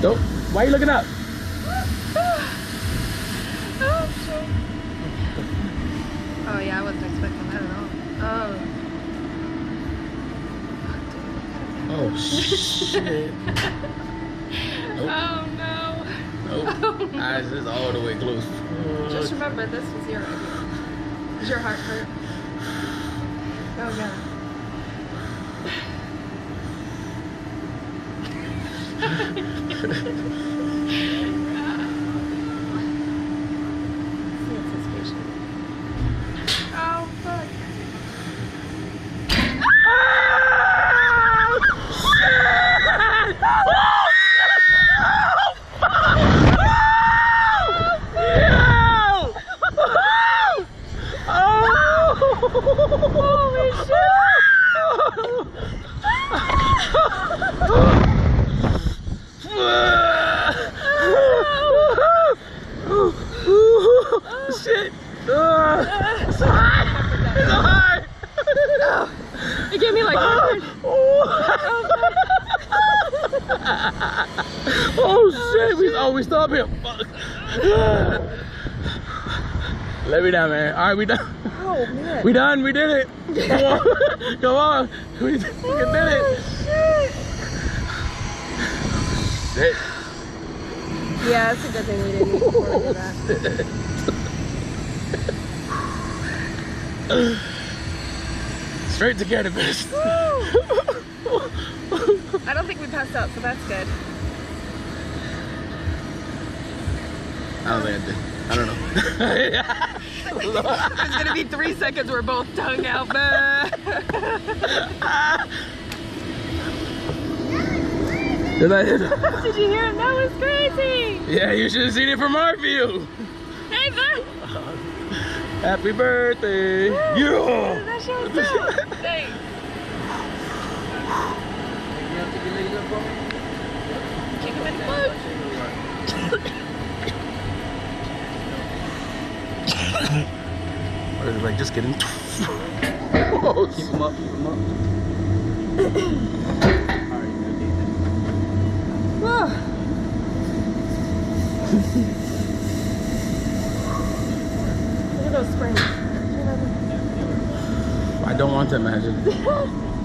Don't. Why are you looking up? Oh yeah, I wasn't expecting that at all. Oh. Oh shit. Nope. Oh no. Nope. Oh, Eyes is all the way closed. Just remember, this was your idea. Does your heart hurt? Oh god. Oh fuck. Holy shit! Oh, Uh, it's hot! It's hot! It gave me like heartburn. Oh shit! We oh we stop here. Fuck. Let me down, man. All right, we done. Oh man. We done. We did it. Come on. Come on. We, we did it. Shit. Yeah, it's a good thing we didn't need do that. Straight to cannabis. I don't think we passed out, so that's good. I don't think I did. I don't know. There's gonna be three seconds we're both tongue out. Did I hit? Did you hear him? That was crazy. Yeah, you should have seen it from our view. Hey, man. Happy birthday. Yeah. That shit was dope. Thanks. Kick him in the butt. Or is it like just kidding? oh, keep him up, keep him up. Look at those springs. I don't want to imagine.